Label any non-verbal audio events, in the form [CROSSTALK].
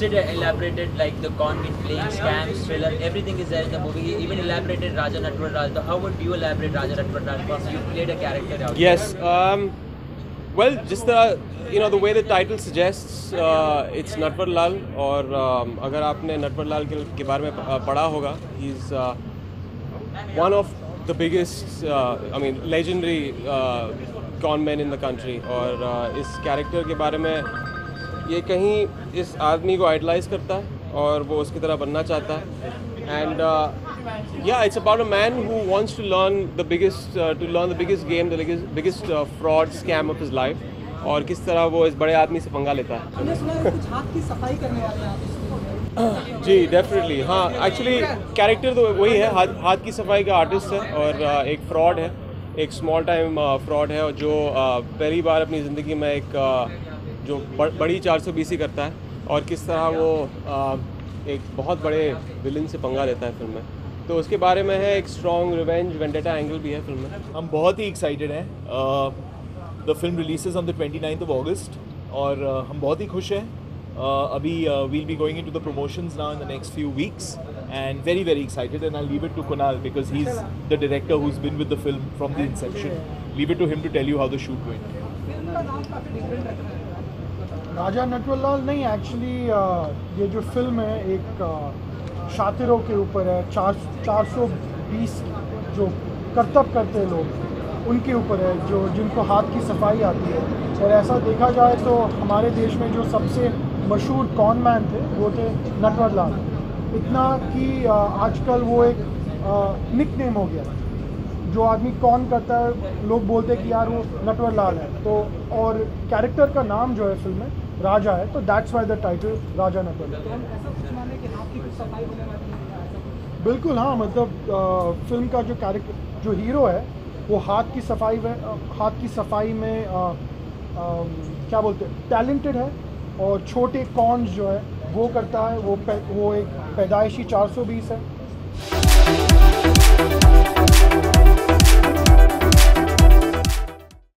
Sid elaborated like the con playing scams, thriller, everything is there in the movie. Even elaborated Raja Natwar Raj. So how would you elaborate Raja Natwar Raj? Because you played a character out Yes. Um, well, just the you know the way the title suggests, uh, it's Natwar Lal और um, अगर आपने नटवर लाल के, के बारे में पढ़ा he's uh, one of the biggest uh, I mean legendary uh, con men in the country और uh, इस कैरेक्टर के बारे में ये कहीं इस आदमी को आइडलाइज करता है और वो उसकी तरह बनना चाहता है एंड या it's about a man who wants to learn the biggest to learn the biggest game biggest uh, fraud scam of his life और किस तरह वो इस बड़े आदमी से पंगा लेता है। [COUGHS] जी डेफिनेटली हाँ एक्चुअली कैरेक्टर तो वही है हाथ हाथ की सफ़ाई का आर्टिस्ट है और uh, एक फ्रॉड है एक स्मॉल टाइम फ्रॉड है और जो uh, पहली बार अपनी ज़िंदगी में एक uh, जो बड़ी चार सौ बीसी करता है और किस तरह वो एक बहुत बड़े विलन से पंगा लेता है फ़िल्म में। तो उसके बारे में है एक स्ट्रॉन्ग रिवेंज वेंडेटा एंगल भी है फ़िल्म में। हम बहुत ही एक्साइटेड हैं। The film releases on the 29th of August और uh, हम बहुत ही खुश हैं। uh, अभी we'll be going into the promotions now in the next few weeks and very very excited and I leave it to Kunal because he is the director who is been with the film from the inception leave it to him to tell you how the Raja Natwarlal नहीं actually ये जो film है, एक शातिरों के ऊपर है, चार चार सौ बीस जो करतब करते लोग, उनके ऊपर है, जो, जिनको हाथ की सफ़ाई आती है। और ऐसा देखा जाए तो हमारे देश में जो सबसे मशहूर कॉन मैन थे, वो थे नटवरलाल। इतना कि आजकल वो एक निक नेम हो गया। जो आदमी कौन करता है, लोग बोलते हैं कि यार वो नटवर लाल है। तो और कैरेक्टर का नाम जो है फ़िल्म में राजा है तो that's why the title Raja Nagar तो है बिल्कुल हाँ मतलब फ़िल्म का जो कैरेक्टर जो हीरो है वो हाथ की सफ़ाई में हाथ की सफ़ाई में अ, अ, क्या बोलते हैं टैलेंटेड है और छोटे कॉन्स जो है वो करता है वो पे, वो एक पैदाइशी 420 है।